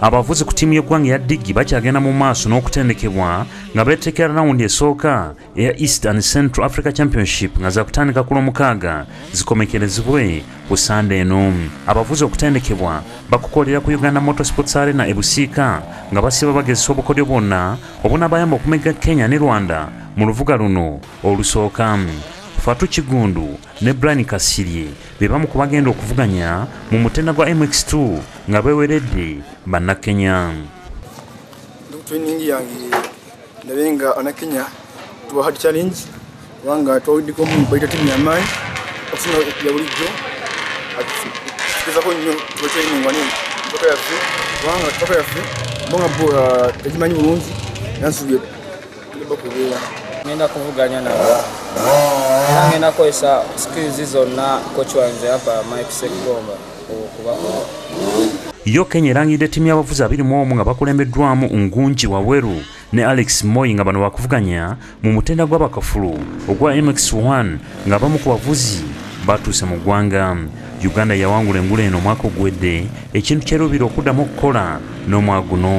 abavuzi ku ttiimu y'eggwanga eya diggi bakyagenda mu maaso n'okutendekebwa nga beetekera rawundi esooka eya east and central africa championship nga zakutandika ku lwomukaaga zikomekerezebwe ku sande eno. Abavuzi okutendekebwa bakukolera ku uganda motorsports arena e busiika nga basiba bagezesa obukodyo bwonna obunaabayamba okumega kenya ne rwanda mu luvuga luno olusooka fatu kigundu ne brian kasirye be bamu ku bagenda okuvuganya mu mutenda gwa mx2 nga beweredde bannakenya training yange nabe nga anakenya tuwa hard challenge kubanga twawuddiko mu baita timu yamaanyi okufuna ya bulijjo. Tukizako nnyo tuba training wani toka yaffe kubanga toka yaffe bonga bo tagimanyi bulungi nansubye tugenda kubeera ngenda kuvuganya nabo era ngenda kukozesa skills zonna koch wange apa mike sekgomba okubakola yo kenya erangidde ttiimu y'abavuzi 21 nga bakulembeddwamu ngungi waweru ne alex moyi nga bano bakuvuganya mu mutenda gw'abakafulu ogwa mx1 nga abamu ku bavuzi batuuse mu ggwanga. Uganda yawangula engula eno omwaka ogwedde ekintu kyeruubira okuddamu okukola n'omwaguno